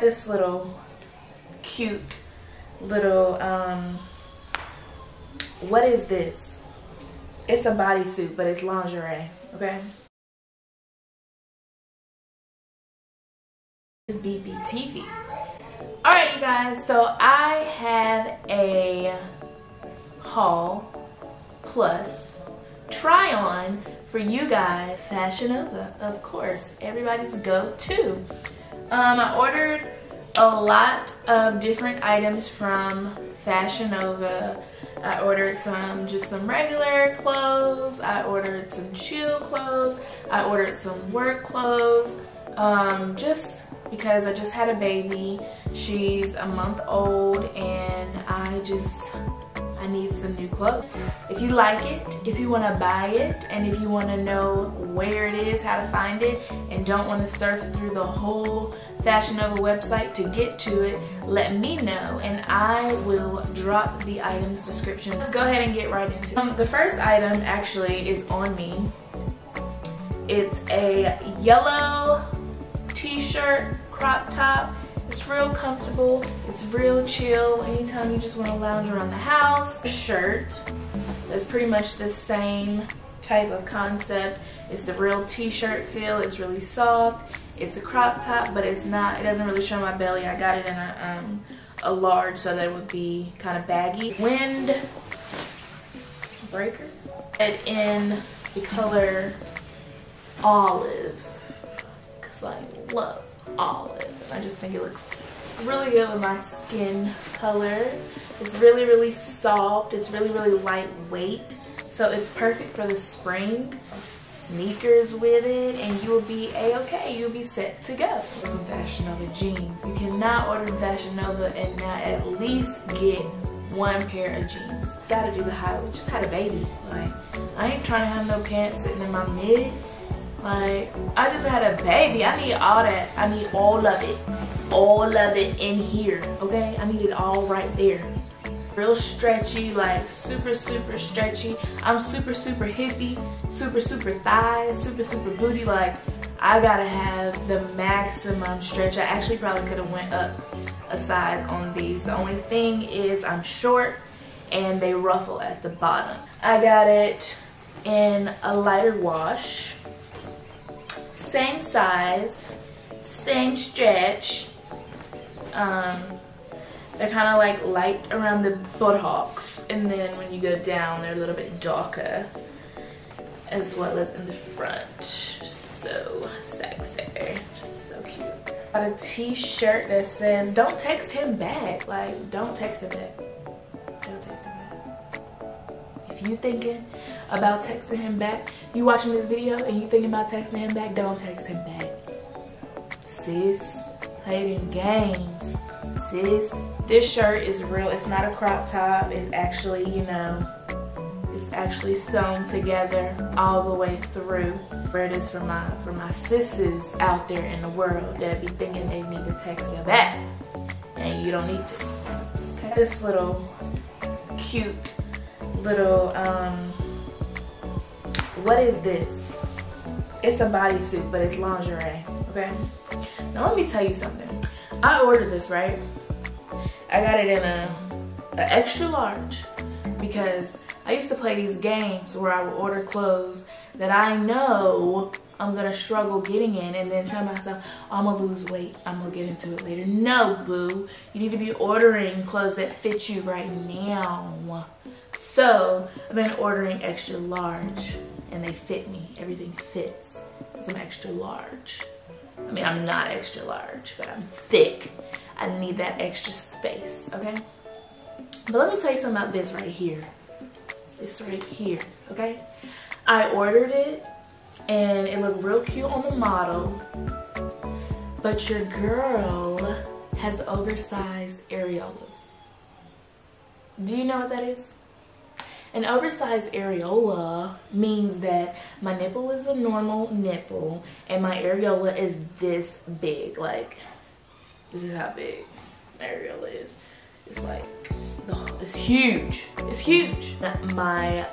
this little cute little um what is this? It's a bodysuit but it's lingerie okay? It's BBTV all right you guys so I have a haul plus try on for you guys Fashion Nova of course everybody's go-to um, I ordered a lot of different items from Fashion Nova. I ordered some, just some regular clothes. I ordered some chill clothes. I ordered some work clothes. Um, just because I just had a baby. She's a month old and I just need some new clothes. If you like it, if you want to buy it, and if you want to know where it is, how to find it, and don't want to surf through the whole Fashion Nova website to get to it, let me know and I will drop the item's description. Let's go ahead and get right into it. Um, the first item actually is on me. It's a yellow t-shirt crop top it's real comfortable. It's real chill. Anytime you just want to lounge around the house. Shirt that's pretty much the same type of concept. It's the real t-shirt feel. It's really soft. It's a crop top, but it's not, it doesn't really show my belly. I got it in a, um, a large so that it would be kind of baggy. Wind breaker. And in the color olive. Cause I love olive. I just think it looks really good with my skin color. It's really, really soft. It's really, really lightweight. So it's perfect for the spring. Sneakers with it and you will be a-okay. You'll be set to go. Some Fashion Nova jeans. You cannot order Fashion Nova and not at least get one pair of jeans. Gotta do the highlight. Just had a baby. Like, I ain't trying to have no pants sitting in my mid. Like, I just had a baby. I need all that. I need all of it. All of it in here, okay? I need it all right there. Real stretchy, like super, super stretchy. I'm super, super hippie, super, super thighs, super, super booty. Like, I gotta have the maximum stretch. I actually probably could have went up a size on these. The only thing is I'm short and they ruffle at the bottom. I got it in a lighter wash same size, same stretch. Um, they're kind of like light around the buttocks and then when you go down they're a little bit darker as well as in the front. So sexy, so cute. Got a t-shirt that says don't text him back. Like don't text him back. Don't text him back. If you thinking about texting him back, you watching this video and you thinking about texting him back, don't text him back. Sis, play them games. Sis. This shirt is real. It's not a crop top. It's actually, you know, it's actually sewn together all the way through. Where it is for my for my sisters out there in the world that be thinking they need to text me back. And you don't need to. Okay. This little cute little um what is this? It's a bodysuit, but it's lingerie, okay? Now let me tell you something. I ordered this, right? I got it in a, a extra large because I used to play these games where I would order clothes that I know I'm gonna struggle getting in and then tell myself, oh, I'm gonna lose weight, I'm gonna get into it later. No, boo. You need to be ordering clothes that fit you right now. So, I've been ordering extra large and they fit me. Everything fits. I'm extra large. I mean, I'm not extra large, but I'm thick. I need that extra space, okay? But let me tell you something about this right here. This right here, okay? I ordered it and it looked real cute on the model, but your girl has oversized areolas. Do you know what that is? An oversized areola means that my nipple is a normal nipple and my areola is this big. Like, this is how big my areola is. It's like, oh, it's huge. It's huge. My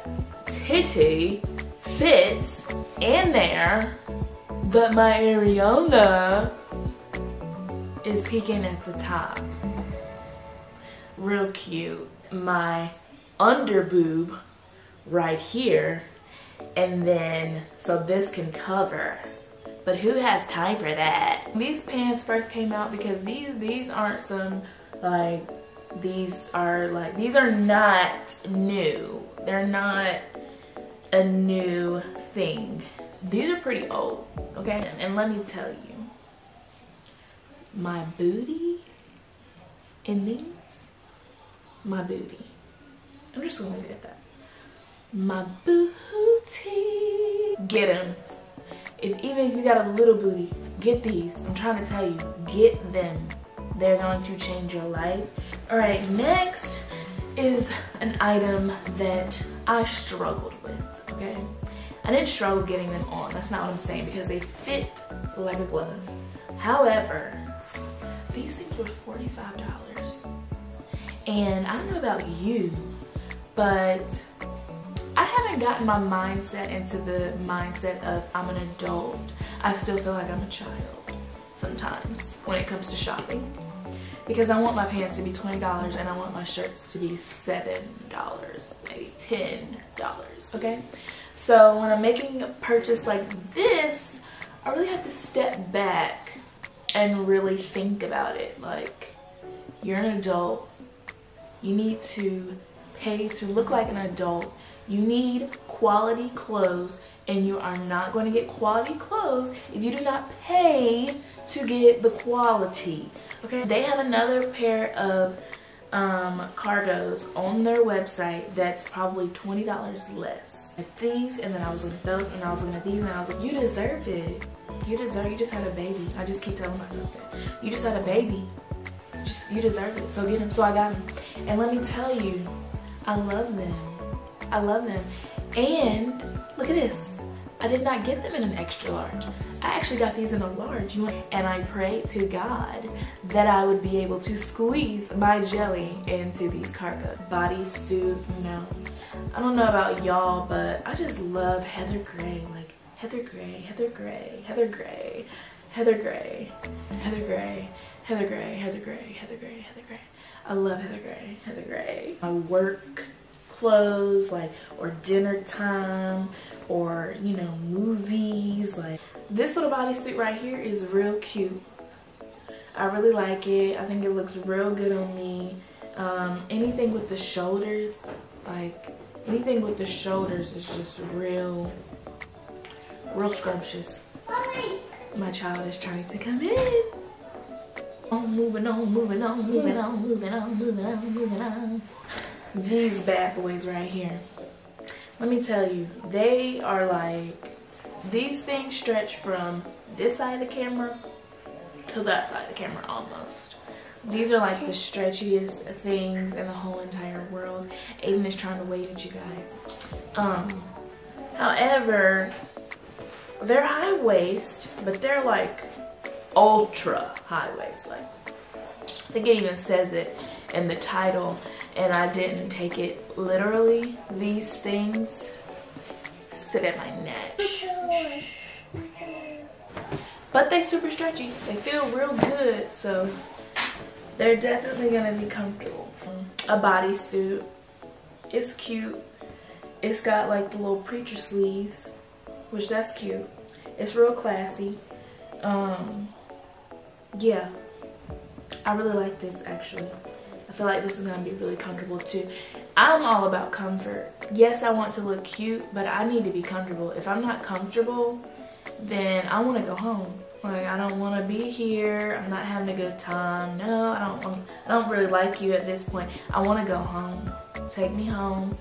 titty fits in there, but my areola is peeking at the top. Real cute. My under boob right here. And then, so this can cover. But who has time for that? These pants first came out because these, these aren't some like, these are like, these are not new. They're not a new thing. These are pretty old, okay? And let me tell you, my booty in these, my booty. I'm just gonna leave it at that. My booty. Get them. If even if you got a little booty, get these. I'm trying to tell you, get them. They're going to change your life. All right, next is an item that I struggled with, okay? I didn't struggle getting them on. That's not what I'm saying because they fit like a glove. However, these things were $45. And I don't know about you, but I haven't gotten my mindset into the mindset of I'm an adult. I still feel like I'm a child sometimes when it comes to shopping because I want my pants to be $20 and I want my shirts to be $7, maybe $10, okay? So when I'm making a purchase like this, I really have to step back and really think about it. Like, you're an adult. You need to pay to look like an adult. You need quality clothes and you are not going to get quality clothes if you do not pay to get the quality. Okay, they have another pair of um, cargos on their website that's probably $20 less. These, and then I was looking at those, and I was looking at these, and I was like, you deserve it. You deserve, you just had a baby. I just keep telling myself that. You just had a baby. Just, you deserve it, so get them. So I got them. And let me tell you, I love them. I love them. And look at this. I did not get them in an extra large. I actually got these in a large. And I prayed to God that I would be able to squeeze my jelly into these cargo bodysuit, you know. I don't know about y'all, but I just love Heather Gray. Like Heather Gray, Heather Gray, Heather Gray, Heather Gray, Heather Gray, Heather Gray, Heather Gray, Heather Gray, Heather Gray. I love Heather Gray, Heather Gray. My work clothes, like, or dinner time, or, you know, movies. Like, this little bodysuit right here is real cute. I really like it. I think it looks real good on me. Um, anything with the shoulders, like, anything with the shoulders is just real, real scrumptious. My child is trying to come in. On, moving on, moving on, moving on, moving on, moving on, moving on. These bad boys right here let me tell you, they are like, these things stretch from this side of the camera to that side of the camera almost. These are like the stretchiest things in the whole entire world. Aiden is trying to wait at you guys. Um, however, they're high waist, but they're like ultra high waist. Like, I think it even says it in the title and I didn't take it literally. These things sit at my neck. But they super stretchy. They feel real good, so they're definitely gonna be comfortable. A bodysuit. It's cute. It's got like the little preacher sleeves, which that's cute. It's real classy. Um, yeah, I really like this actually I feel like this is gonna be really comfortable too. I'm all about comfort. Yes, I want to look cute, but I need to be comfortable. If I'm not comfortable, then I wanna go home. Like, I don't wanna be here. I'm not having a good time. No, I don't I don't really like you at this point. I wanna go home. Take me home.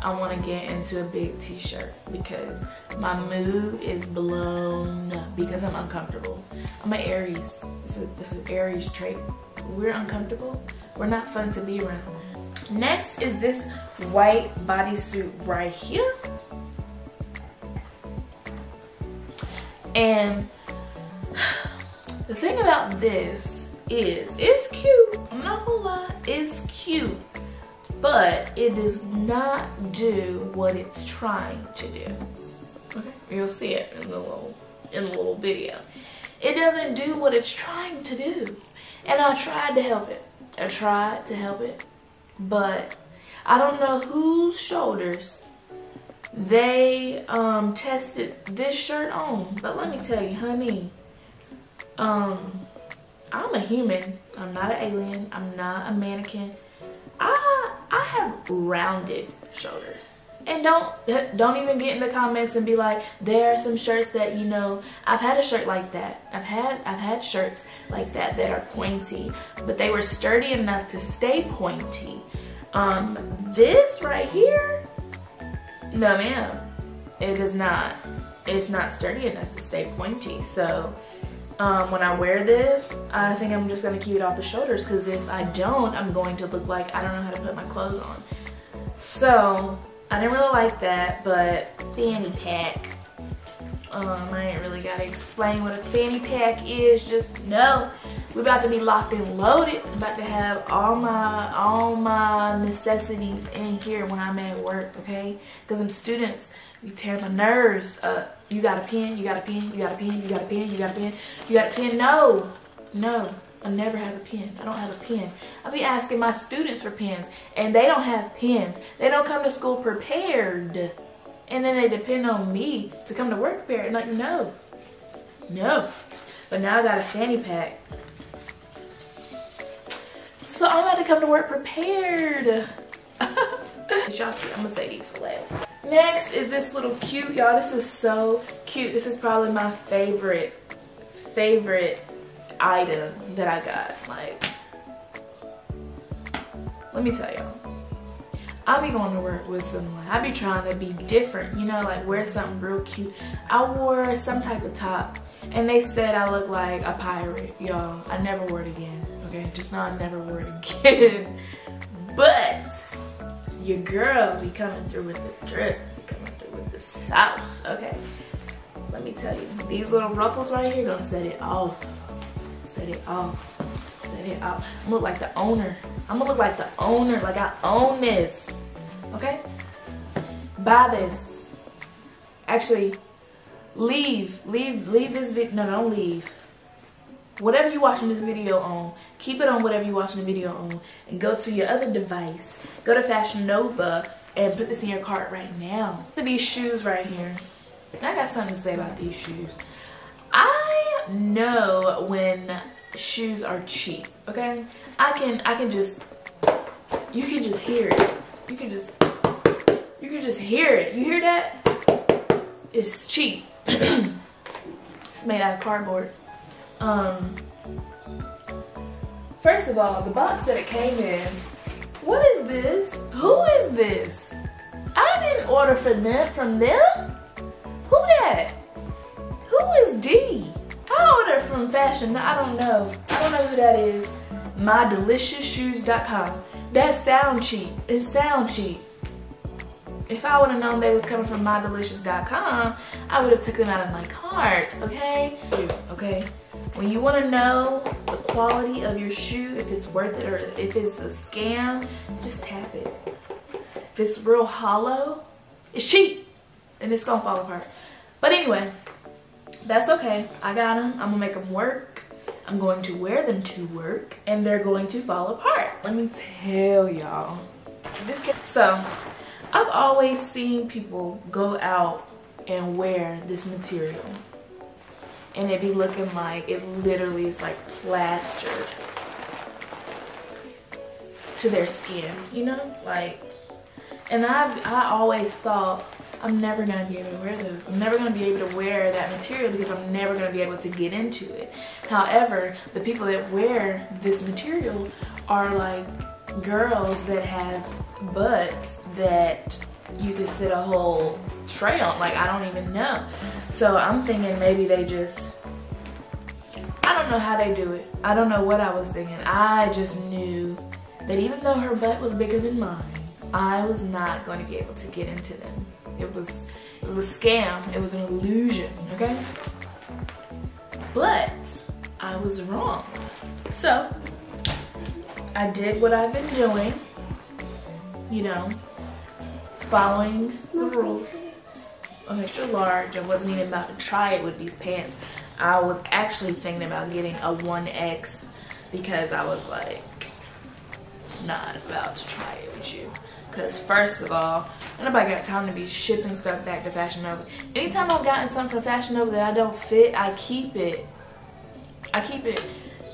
I want to get into a big t-shirt because my mood is blown because I'm uncomfortable. I'm an Aries. This is, it's an Aries trait. We're uncomfortable we're not fun to be around. Next is this white bodysuit right here. And the thing about this is it's cute. But it does not do what it's trying to do. Okay, you'll see it in the little in the little video. It doesn't do what it's trying to do. And I tried to help it. I tried to help it. But I don't know whose shoulders they um, tested this shirt on. But let me tell you, honey, um, I'm a human. I'm not an alien. I'm not a mannequin. I I have rounded shoulders. And don't don't even get in the comments and be like, there are some shirts that you know. I've had a shirt like that. I've had I've had shirts like that that are pointy, but they were sturdy enough to stay pointy. Um, this right here, no ma'am, it is not. It's not sturdy enough to stay pointy. So um, when I wear this, I think I'm just gonna keep it off the shoulders because if I don't, I'm going to look like I don't know how to put my clothes on. So I didn't really like that, but fanny pack. Um, I ain't really gotta explain what a fanny pack is. Just know we're about to be locked and loaded. About to have all my all my necessities in here when I'm at work, okay? Because I'm students, you tear my nerves up. You got a pen, you got a pen, you got a pen, you got a pen, you got a pen, you got a pen. No, no. I never have a pen. I don't have a pen. I be asking my students for pens and they don't have pens. They don't come to school prepared. And then they depend on me to come to work prepared. Like, no. No. But now I got a fanny pack. So I'm about to come to work prepared. Y'all see, I'm gonna say these for last. Next is this little cute, y'all. This is so cute. This is probably my favorite, favorite item that I got. Like, let me tell y'all. I be going to work with someone. I be trying to be different, you know, like wear something real cute. I wore some type of top and they said I look like a pirate, y'all. I never wore it again, okay? Just not never word again. but your girl be coming through with the drip, coming through with the south, okay? Let me tell you, these little ruffles right here gonna set it off set it off. Set it off. I'm look like the owner. I'm gonna look like the owner, like I own this. Okay? Buy this. Actually, leave. Leave leave this video. No, don't leave. Whatever you're watching this video on, keep it on whatever you're watching the video on, and go to your other device. Go to Fashion Nova and put this in your cart right now. These shoes right here. I got something to say about these shoes. I know when shoes are cheap, okay? I can I can just you can just hear it. You can just you can just hear it. You hear that? It's cheap. it's made out of cardboard. Um First of all, the box that it came in. What is this? Who is this? I didn't order for them from them. Who that? Who is D? I ordered from Fashion. I don't know. I don't know who that is. MyDeliciousShoes.com. That sound cheap. It sound cheap. If I would have known they was coming from MyDelicious.com, I would have took them out of my cart. Okay. Okay. When you want to know the quality of your shoe, if it's worth it or if it's a scam, just tap it. If it's real hollow, it's cheap and it's gonna fall apart. But anyway, that's okay. I got them. I'm gonna make them work. I'm going to wear them to work and they're going to fall apart. Let me tell y'all. This so I've always seen people go out and wear this material and it be looking like it literally is like plastered to their skin, you know? Like, and I I always thought I'm never gonna be able to wear those. I'm never gonna be able to wear that material because I'm never gonna be able to get into it. However, the people that wear this material are like girls that have butts that you could sit a whole tray on. Like, I don't even know. So I'm thinking maybe they just, I don't know how they do it. I don't know what I was thinking. I just knew that even though her butt was bigger than mine, I was not going to be able to get into them. It was it was a scam. It was an illusion, okay? But I was wrong. So I did what I've been doing, you know, following the rule. An extra large. I wasn't even about to try it with these pants. I was actually thinking about getting a 1X because I was like not about to try it with you. Because first of all, nobody got time to be shipping stuff back to Fashion Nova. Anytime I've gotten something from Fashion Nova that I don't fit, I keep it. I keep it.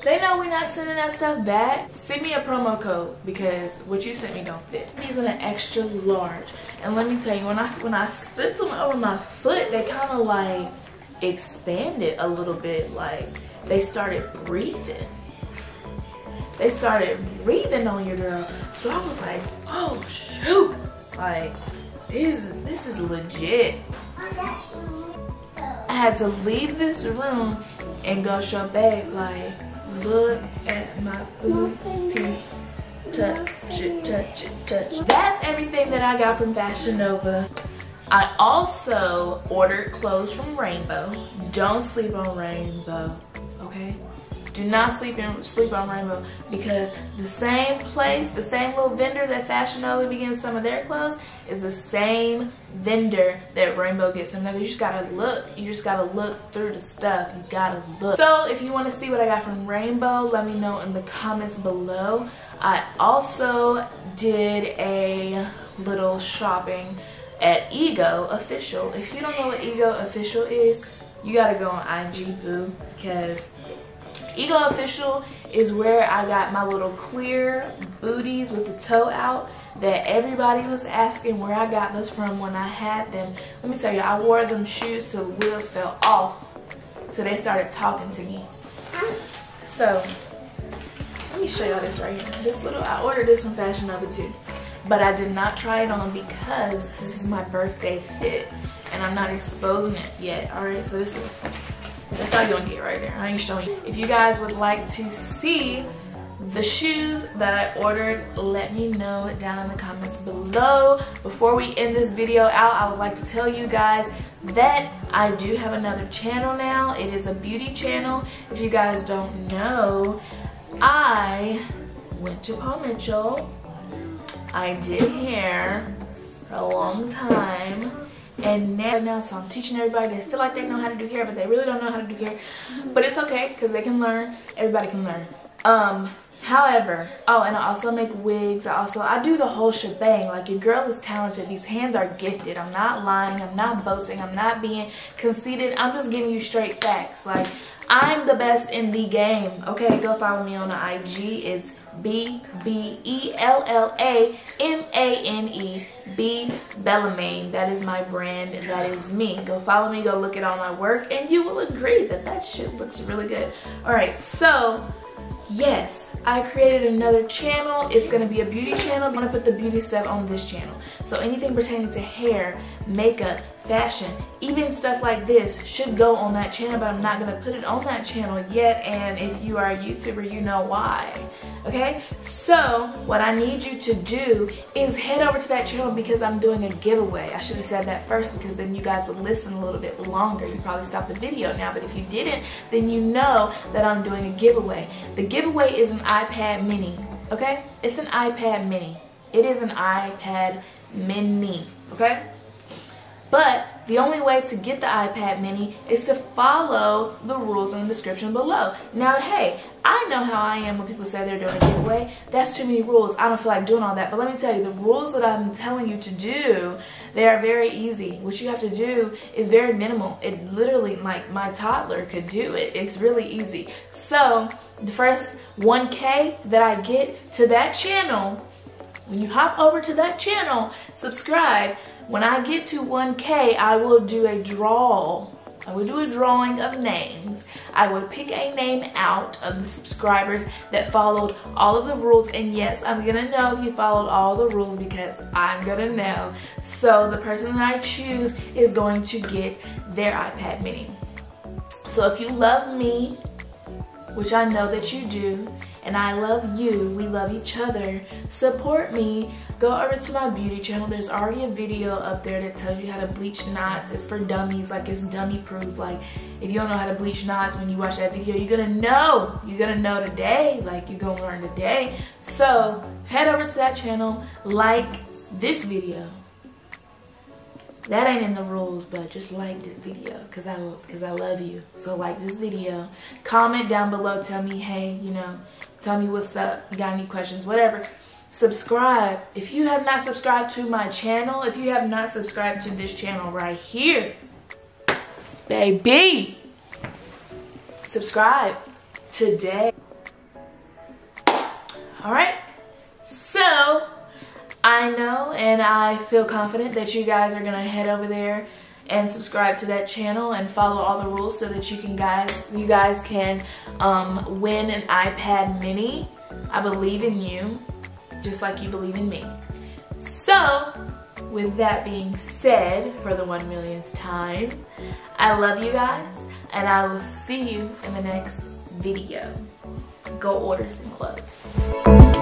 They know we're not sending that stuff back. Send me a promo code because what you sent me don't fit. These are an extra large. And let me tell you, when I when I slipped them over my foot, they kind of like expanded a little bit. Like they started breathing. They started breathing on your girl. So I was like, oh shoot. Like this this is legit. I had to leave this room and go show babe like look at my booty. Touch it touch it touch that's everything that i got from fashion nova. I also ordered clothes from rainbow. Don't sleep on rainbow okay do not sleep in sleep on Rainbow because the same place, the same little vendor that Fashion Nova begins some of their clothes is the same vendor that Rainbow gets some. You just gotta look. You just gotta look through the stuff. You gotta look. So if you want to see what I got from Rainbow, let me know in the comments below. I also did a little shopping at Ego Official. If you don't know what Ego Official is, you gotta go on IG Boo because Ego Official is where I got my little clear booties with the toe out that everybody was asking where I got those from when I had them. Let me tell you, I wore them shoes till the wheels fell off. So they started talking to me. So, let me show y'all this right here. This little, I ordered this from Fashion Nova too. But I did not try it on because this is my birthday fit. And I'm not exposing it yet. Alright, so this is that's you're gonna get right there. I ain't showing you. If you guys would like to see the shoes that I ordered, let me know down in the comments below. Before we end this video out, I would like to tell you guys that I do have another channel now. It is a beauty channel. If you guys don't know, I went to Paul Mitchell. I did hair for a long time and now, now so I'm teaching everybody. They feel like they know how to do hair, but they really don't know how to do hair. But it's okay because they can learn. Everybody can learn. Um, however, oh, and I also make wigs. I also I do the whole shebang. Like your girl is talented. These hands are gifted. I'm not lying. I'm not boasting. I'm not being conceited. I'm just giving you straight facts. Like I'm the best in the game. Okay, go follow me on the IG. It's B B E L L A M A N E B Bellamane. That is my brand. That is me. Go follow me. Go look at all my work, and you will agree that that shit looks really good. All right, so yes, I created another channel. It's gonna be a beauty channel. I'm gonna put the beauty stuff on this channel. So anything pertaining to hair, makeup, fashion, even stuff like this should go on that channel, but I'm not gonna put it on that channel yet. And if you are a YouTuber, you know why. Okay, so what I need you to do is head over to that channel because I'm doing a giveaway. I should have said that first because then you guys would listen a little bit longer. You probably stopped the video now, but if you didn't, then you know that I'm doing a giveaway. The giveaway is an iPad mini, okay? It's an iPad mini. It is an iPad mini, okay? But the only way to get the iPad mini is to follow the rules in the description below. Now, hey, I know how I am when people say they're doing a giveaway. That's too many rules. I don't feel like doing all that. But let me tell you, the rules that I'm telling you to do, they are very easy. What you have to do is very minimal. It literally, like my toddler could do it. It's really easy. So the first 1K that I get to that channel, when you hop over to that channel, subscribe, when I get to 1K, I will do a draw. I will do a drawing of names. I will pick a name out of the subscribers that followed all of the rules. And yes, I'm gonna know if you followed all the rules because I'm gonna know. So the person that I choose is going to get their iPad mini. So if you love me, which I know that you do, and I love you. We love each other. Support me. Go over to my beauty channel. There's already a video up there that tells you how to bleach knots. It's for dummies, like it's dummy proof. Like if you don't know how to bleach knots when you watch that video, you're gonna know. You're gonna know today. Like you're gonna learn today. So head over to that channel, like this video that ain't in the rules but just like this video because i because i love you so like this video comment down below tell me hey you know Tell me what's up. You got any questions, whatever. Subscribe. If you have not subscribed to my channel, if you have not subscribed to this channel right here, baby, subscribe today. All right. So I know and I feel confident that you guys are gonna head over there and subscribe to that channel and follow all the rules so that you can guys you guys can um, win an iPad mini. I believe in you just like you believe in me. So with that being said for the one millionth time, I love you guys and I will see you in the next video. Go order some clothes.